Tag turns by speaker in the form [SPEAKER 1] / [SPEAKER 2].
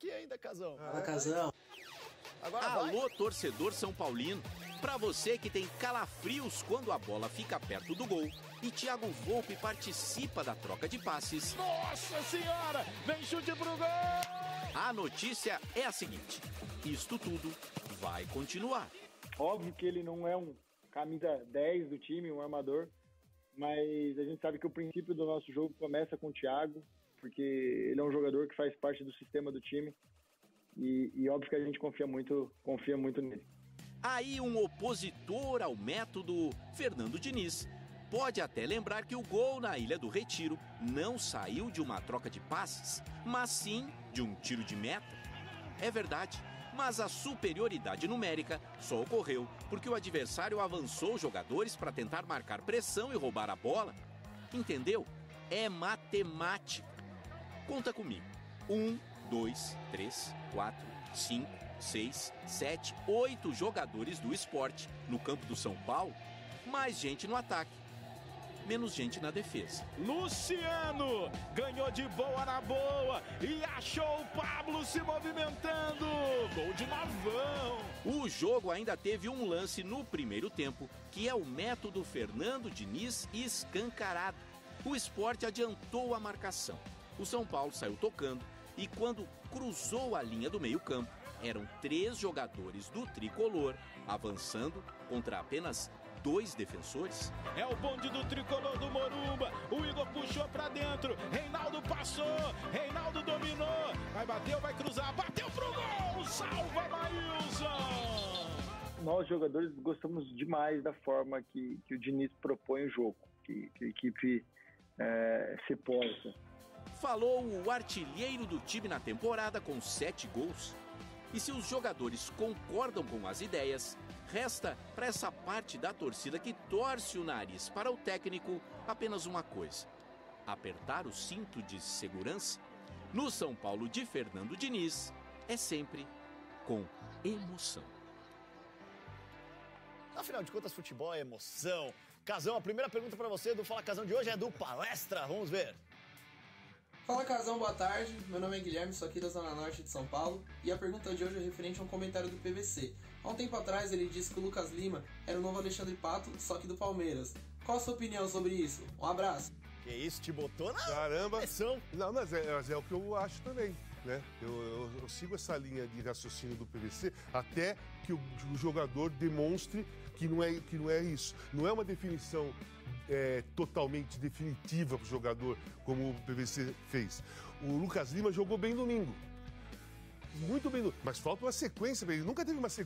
[SPEAKER 1] aqui ainda, Casão.
[SPEAKER 2] Fala, Casão.
[SPEAKER 1] Agora
[SPEAKER 3] Alô,
[SPEAKER 1] vai.
[SPEAKER 3] torcedor São Paulino. Pra você que tem calafrios quando a bola fica perto do gol e Thiago Volpe participa da troca de passes,
[SPEAKER 1] Nossa senhora! Vem chute pro gol!
[SPEAKER 3] a notícia é a seguinte: isto tudo vai continuar.
[SPEAKER 4] Óbvio que ele não é um camisa 10 do time, um armador, mas a gente sabe que o princípio do nosso jogo começa com o Thiago, porque ele é um jogador que faz parte do sistema do time e, e óbvio que a gente confia muito, confia muito nele.
[SPEAKER 3] Aí um opositor ao método, Fernando Diniz, pode até lembrar que o gol na Ilha do Retiro não saiu de uma troca de passes, mas sim de um tiro de meta. É verdade, mas a superioridade numérica só ocorreu porque o adversário avançou os jogadores para tentar marcar pressão e roubar a bola. Entendeu? É matemática. Conta comigo. Um, dois, três, quatro, cinco, seis, sete, oito jogadores do esporte no campo do São Paulo, mais gente no ataque, menos gente na defesa.
[SPEAKER 1] Luciano ganhou de boa na boa e achou o Pablo se movimentando. Gol de Navão.
[SPEAKER 3] O jogo ainda teve um lance no primeiro tempo, que é o método Fernando Diniz escancarado. O esporte adiantou a marcação. O São Paulo saiu tocando e quando cruzou a linha do meio-campo, eram três jogadores do tricolor avançando contra apenas dois defensores.
[SPEAKER 1] É o bonde do tricolor do Morumba. O Igor puxou pra dentro. Reinaldo passou. Reinaldo dominou. Vai bater, vai cruzar. Bateu pro gol. Salva, Maílson.
[SPEAKER 4] Nós jogadores gostamos demais da forma que, que o Diniz propõe o jogo, que, que a equipe é, se porta.
[SPEAKER 3] Falou o artilheiro do time na temporada com sete gols. E se os jogadores concordam com as ideias, resta para essa parte da torcida que torce o nariz para o técnico apenas uma coisa: apertar o cinto de segurança. No São Paulo de Fernando Diniz, é sempre com emoção.
[SPEAKER 1] Afinal de contas, futebol é emoção. Casão, a primeira pergunta pra você do Fala Casão de hoje é do Palestra. Vamos ver.
[SPEAKER 5] Fala Casão, boa tarde. Meu nome é Guilherme, sou aqui da Zona Norte de São Paulo e a pergunta de hoje é referente a um comentário do PVC. Há um tempo atrás ele disse que o Lucas Lima era o novo Alexandre Pato, só que do Palmeiras. Qual a sua opinião sobre isso? Um abraço.
[SPEAKER 1] Que isso, te botou na
[SPEAKER 6] Caramba.
[SPEAKER 1] pressão.
[SPEAKER 6] Não, mas é, mas é o que eu acho também. Né? Eu, eu- eu sigo essa linha de raciocínio do PVC até que o, o jogador demonstre que não, é, que não é isso. Não é uma definição é, totalmente definitiva para o jogador, como o PVC fez. O Lucas Lima jogou bem domingo. Muito bem, mas falta uma sequência, ele nunca teve uma sequência.